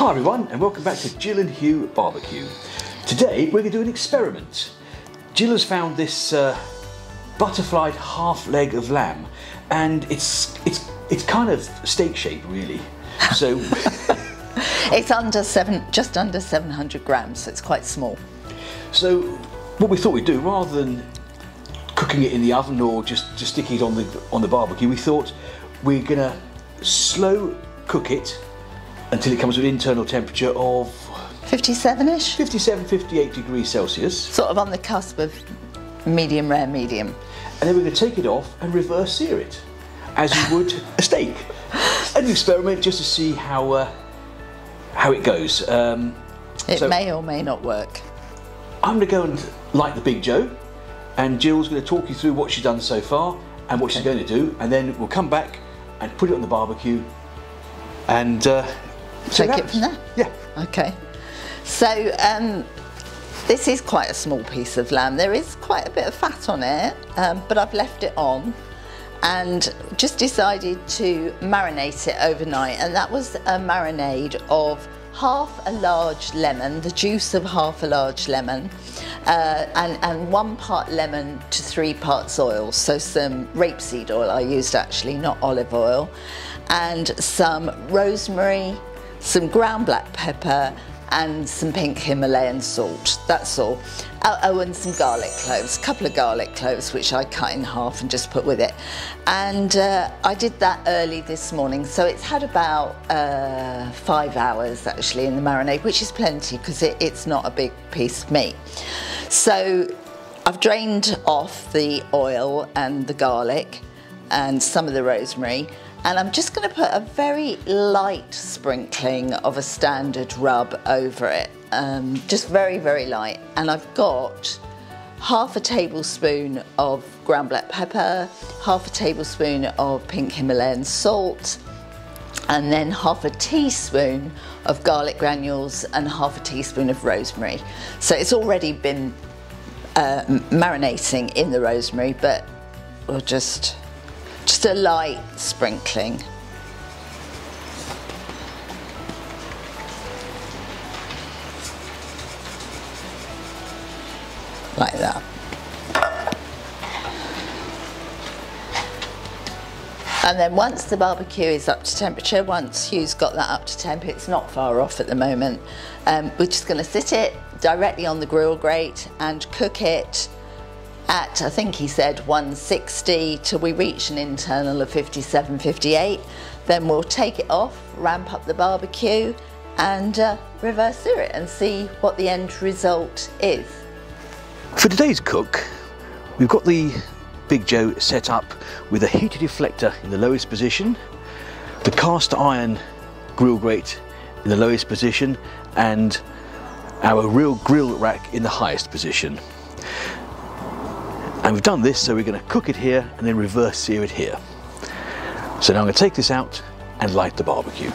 Hi everyone and welcome back to Gill and Huw Barbecue. Today we're going to do an experiment. Gill has found this uh, butterflied half leg of lamb and it's, it's, it's kind of steak shape really. So It's under seven, just under 700 grams, so it's quite small. So what we thought we'd do, rather than cooking it in the oven or just, just sticking it on the on the barbecue, we thought we're gonna slow cook it until it comes to an internal temperature of 57-ish, 57, 58 degrees Celsius. sort of on the cusp of medium rare, medium. And then we're gonna take it off and reverse sear it, as you would a steak. An experiment just to see how uh, how it goes. Um, It So- may or may not work. I'm going to go and light the Big Joe, and Gill's going to talk you through what she's done so far and what she's going to do, and then we'll come back and put it on the barbecue and uh, Take what it from there. Yeah. Okay. So um, this is quite a small piece of lamb. There is quite a bit of fat on it, um, but I've left it on and just decided to marinate it overnight. And that was a marinade of half a large lemon, the juice of half a large lemon, uh, and, and one part lemon to three parts oil. So some rapeseed oil I used actually, not olive oil, and some rosemary, some ground black pepper, and some pink Himalayan salt. That's all. Oh, oh, and some garlic cloves, a couple of garlic cloves, which I cut in half and just put with it. And uh, I did that early this morning, so it's had about uh, five hours actually in the marinade, which is plenty because it, it's not a big piece of meat. So I've drained off the oil and the garlic and some of the rosemary and I'm just going to put a very light sprinkling of a standard rub over it, um, just very, very light. And I've got half a tablespoon of ground black pepper, half a tablespoon of pink Himalayan salt, and then half a teaspoon of garlic granules and half a teaspoon of rosemary. So it's already been uh, marinating in the rosemary, but we'll just just a light sprinkling. Like that. And then once the barbecue is up to temperature, once Huw's got that up to temp, it's not far off at the moment, um, we're just going to sit it directly on the grill grate and cook it at, I think he said 160 till we reach an internal of 57, 58. Then we'll take it off, ramp up the barbecue and uh, reverse sear it and see what the end result is. For today's cook, we've got the Big Joe set up with a heated deflector in the lowest position, the cast iron grill grate in the lowest position, and our real grill rack in the highest position. And we've done this so we're going to cook it here and then reverse sear it here. So now I'm going to take this out and light the barbecue.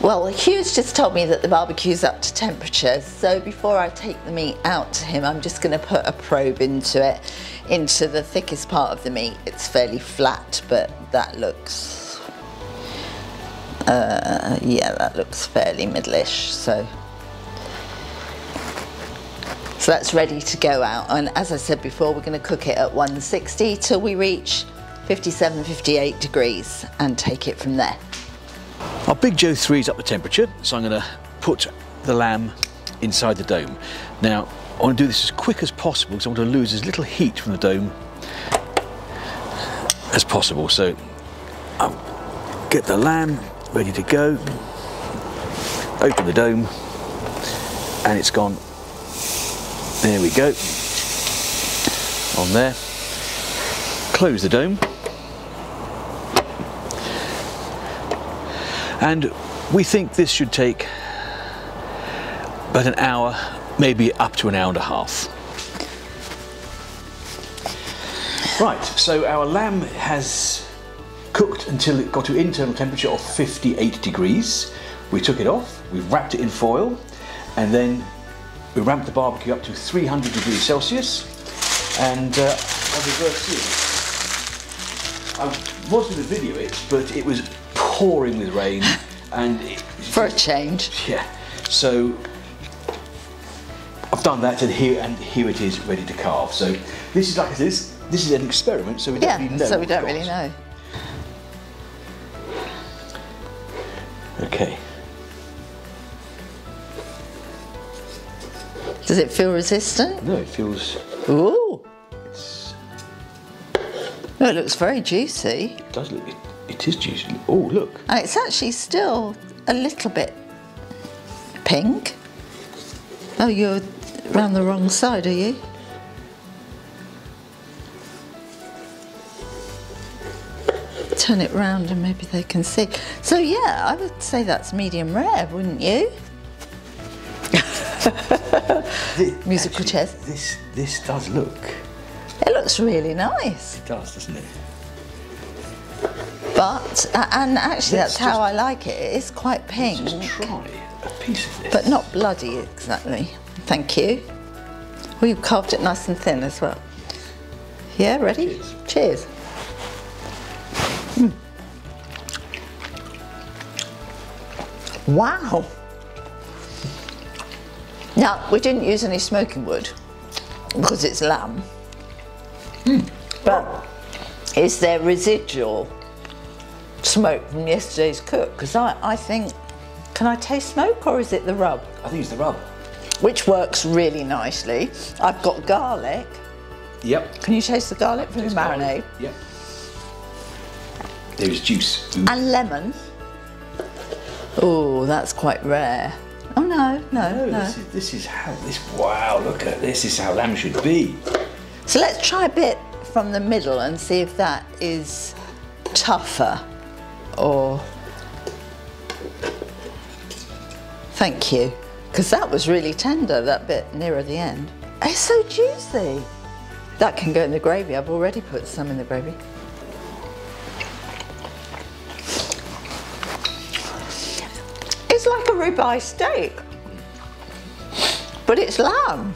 Well, Huw's just told me that the barbecue's up to temperature, so before I take the meat out to him, I'm just going to put a probe into it, into the thickest part of the meat. It's fairly flat, but that looks, uh, yeah, that looks fairly middleish. So, so that's ready to go out. And as I said before, we're going to cook it at 160 till we reach 57, 58 degrees, and take it from there. Our Big Joe 3 is up the temperature, so I'm going to put the lamb inside the dome. Now, I want to do this as quick as possible because I want to lose as little heat from the dome as possible. So I'll get the lamb ready to go, open the dome, and it's gone. There we go. On there. Close the dome. And we think this should take about an hour, maybe up to an hour and a half. Right, so our lamb has cooked until it got to internal temperature of 58 degrees. We took it off, we wrapped it in foil, and then we ramped the barbecue up to 300 degrees Celsius, and uh, I'll reverse it. I was going to video it, but it was pouring with rain, And it, For a change. yeah, so I've done that, and here and here it is, ready to carve. So this is like I said, this this is an experiment, so we don't Yeah, really know. so we don't really know. Okay. Does it feel resistant? No, it feels. Ooh. It's, No, it looks very juicy. it does look. It, it is juicy. Oh, look. And it's actually still a little bit pink. Oh, you're round the wrong side, are you? Turn it round and maybe they can see. So yeah, I would say that's medium rare, wouldn't you? Thi- Musical actually, chairs. This this does look. It looks really nice. It does, doesn't it? But, uh, and actually Let's that's how I like it. It is quite pink. Just try a piece of this. but not bloody exactly. Thank you. Well, you've carved it nice and thin as well. Yeah, ready? Cheers. Cheers. Mm. Wow. Now, we didn't use any smoking wood because it's lamb. Hmm. But is there residual smoke from yesterday's cook? Because I, I think, can I taste smoke or is it the rub? I think it's the rub. which works really nicely. I've got garlic. Yep. Can you taste the garlic from the marinade? garlic. Yep. There is juice. And lemon. Oh, that's quite rare. Oh no, no, No, no. This, is, this is how this. Wow! Look at this. This is how lamb should be. So let's try a bit from the middle and see if that is tougher or. Thank you. Because that was really tender, that bit nearer the end. It's so juicy. That can go in the gravy. I've already put some in the gravy. Ribeye steak, but it's lamb.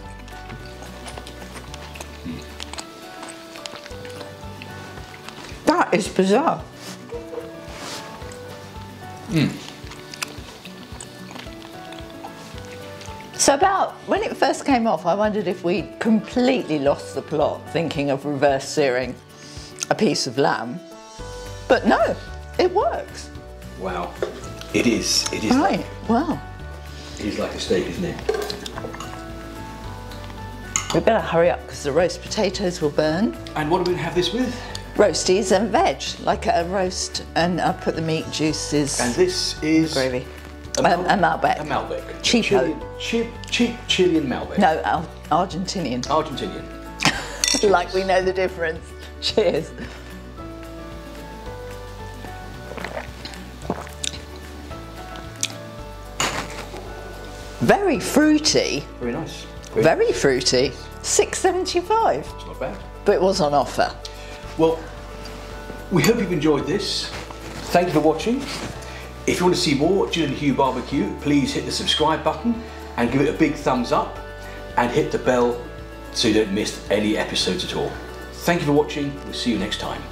That is bizarre. Hmm. So about when it first came off, I wondered if we completely lost the plot, thinking of reverse searing a piece of lamb. But no, it works. Wow! It is. It is. Right. Wow. It is like a steak, isn't it? We better hurry up because the roast potatoes will burn. And what are we going to have this with? Roasties and veg, like a roast, and I put the meat juices. And this is Gravy. A, Um, a Malbec. A Malbec. Cheapo. Chilean, cheap, cheap Chilean Malbec. no, Al- Argentinian. Argentinian. like we know the difference. Cheers. Very fruity. Very nice. Very fruity. Six seventy-five. It's not bad. But it was on offer. Well, we hope you've enjoyed this. Thank you for watching. If you want to see more Gill and Huw Barbecue, please hit the subscribe button and give it a big thumbs up and hit the bell so you don't miss any episodes at all. Thank you for watching. We'll see you next time.